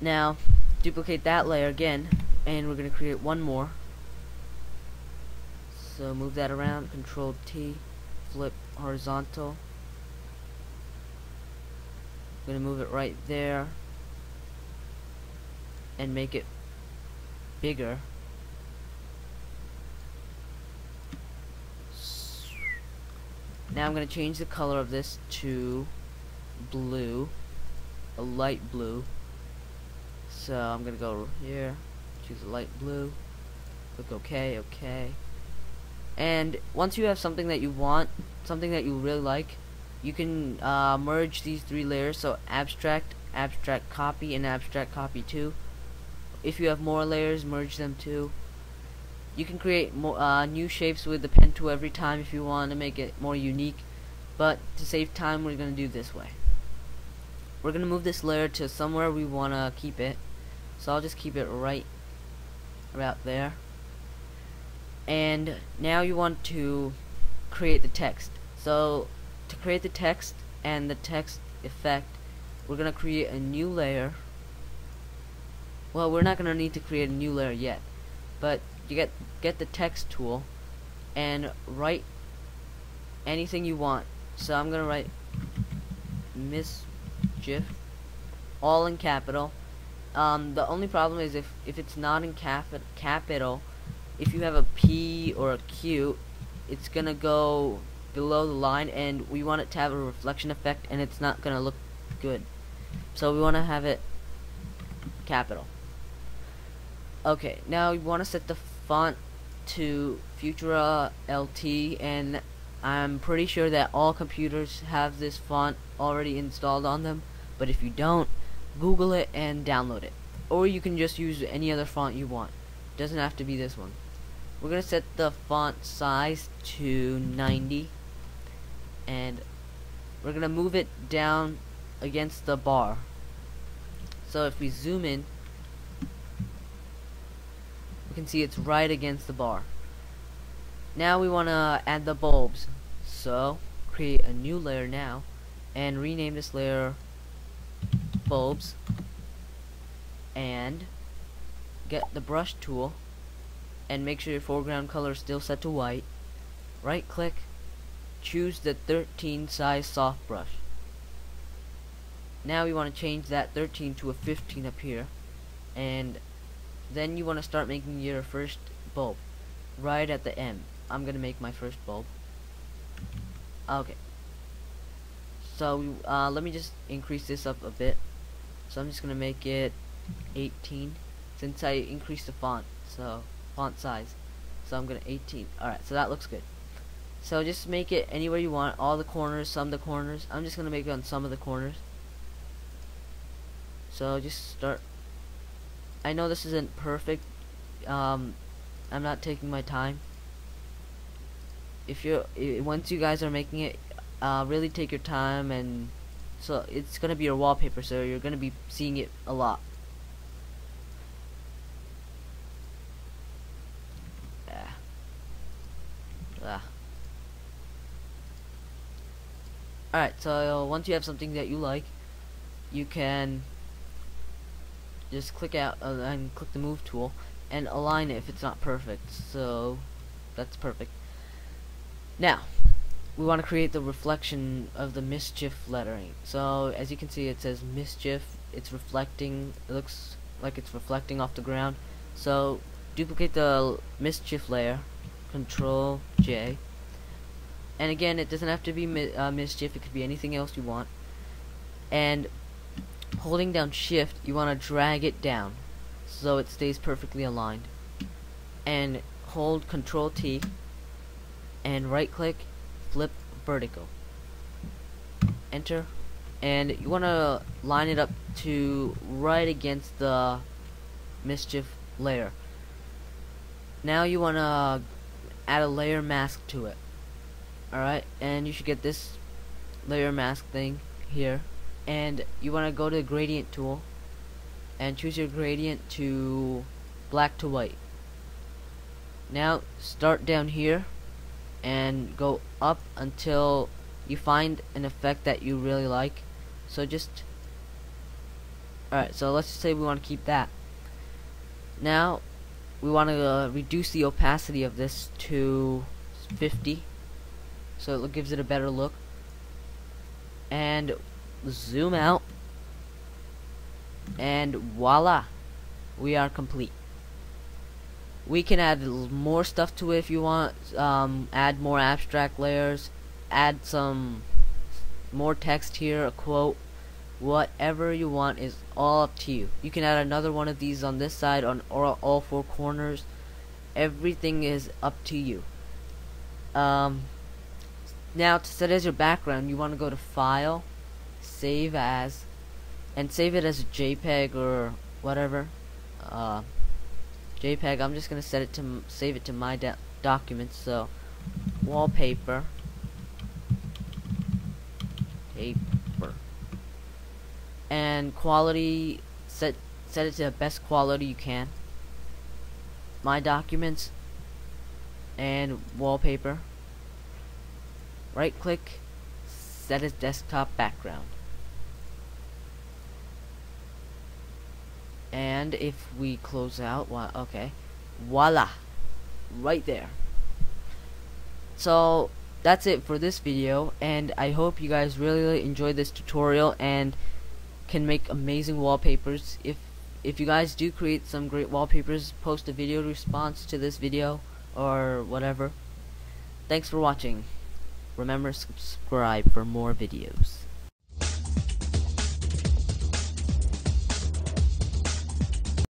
now duplicate that layer again and we're going to create one more. So move that around control T flip horizontal. I'm going to move it right there and make it bigger. Now I'm going to change the color of this to blue a light blue so I'm gonna go here. Choose a light blue. Click OK OK. And once you have something that you want something that you really like you can uh, merge these three layers. So abstract abstract copy and abstract copy 2 if you have more layers merge them too you can create more uh, new shapes with the pen tool every time if you want to make it more unique. But to save time we're gonna do this way. We're gonna move this layer to somewhere we wanna keep it so I'll just keep it right about there. And now you want to create the text. So to create the text and the text effect we're gonna create a new layer. Well we're not gonna need to create a new layer yet but you get get the text tool and write anything you want. So I'm gonna write Miss GIF, all in capital. Um, the only problem is if, if it's not in cap capital, if you have a P or a Q, it's gonna go below the line and we want it to have a reflection effect and it's not gonna look good. So we want to have it capital. Okay, now you want to set the font to Futura LT and I'm pretty sure that all computers have this font already installed on them but if you don't Google it and download it. Or you can just use any other font you want. Doesn't have to be this one. We're gonna set the font size to 90 and we're gonna move it down against the bar. So if we zoom in we can see it's right against the bar. Now we want to add the bulbs. So create a new layer now and rename this layer bulbs and get the brush tool and make sure your foreground color is still set to white. Right click choose the 13 size soft brush. Now you want to change that 13 to a 15 up here. And then you want to start making your first bulb right at the end. I'm gonna make my first bulb. Okay. So uh, let me just increase this up a bit so I'm just gonna make it 18 since I increased the font so font size. So I'm gonna 18 alright so that looks good. So just make it anywhere you want all the corners some of the corners. I'm just gonna make it on some of the corners. So just start. I know this isn't perfect um, I'm not taking my time. If you're once you guys are making it uh, really take your time and so it's gonna be your wallpaper so you're gonna be seeing it a lot yeah. Ah. alright so once you have something that you like you can just click out uh, and click the move tool and align it if it's not perfect so that's perfect now we want to create the reflection of the mischief lettering. So as you can see it says mischief, it's reflecting, it looks like it's reflecting off the ground. So duplicate the mischief layer, control J. And again it doesn't have to be mi uh, mischief, it could be anything else you want. And holding down shift you want to drag it down so it stays perfectly aligned. And hold control T and right click flip vertical. Enter. And you want to line it up to right against the mischief layer. Now you want to add a layer mask to it. Alright? And you should get this layer mask thing here. And you want to go to the gradient tool and choose your gradient to black to white. Now start down here and go up until you find an effect that you really like. So just Alright, so let's just say we want to keep that. Now, we want to uh, reduce the opacity of this to 50 so it gives it a better look. And zoom out. And voila we are complete we can add more stuff to it if you want um, add more abstract layers add some more text here a quote. Whatever you want is all up to you. You can add another one of these on this side on all, four corners. Everything is up to you. Um, now to set as your background you want to go to file save as and save it as a JPEG or whatever uh, JPEG I'm just gonna set it to save it to my documents so wallpaper. Paper. And quality set set it to the best quality you can. My documents and wallpaper. Right click set as desktop background and if we close out well, okay. Voila. Right there. So that's it for this video. And I hope you guys really enjoyed this tutorial and can make amazing wallpapers. If if you guys do create some great wallpapers post a video response to this video or whatever. Thanks for watching. Remember subscribe for more videos